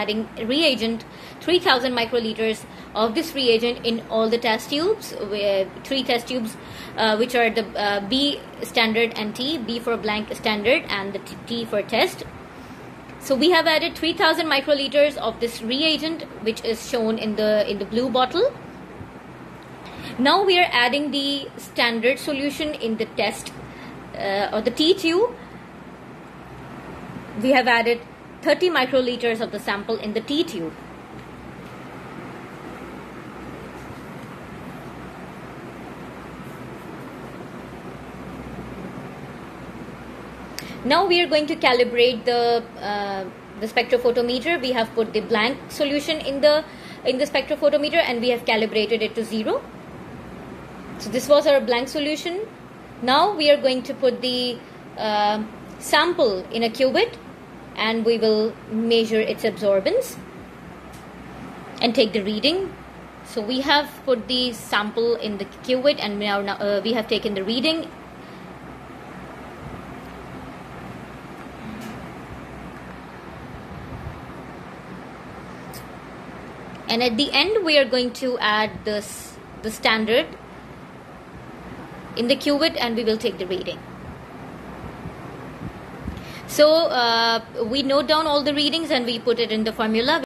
adding reagent 3000 microliters of this reagent in all the test tubes three test tubes uh, which are the uh, B standard and T B for blank standard and the T for test so we have added 3000 microliters of this reagent which is shown in the in the blue bottle now we are adding the standard solution in the test uh, or the T tube. We have added 30 microliters of the sample in the T tube. Now we are going to calibrate the uh, the spectrophotometer. We have put the blank solution in the in the spectrophotometer and we have calibrated it to zero. So this was our blank solution. Now we are going to put the uh, sample in a cuvette and we will measure its absorbance and take the reading. So we have put the sample in the cuvette and now, uh, we have taken the reading and at the end we are going to add this the standard in the cuvette and we will take the reading. So uh, we note down all the readings and we put it in the formula.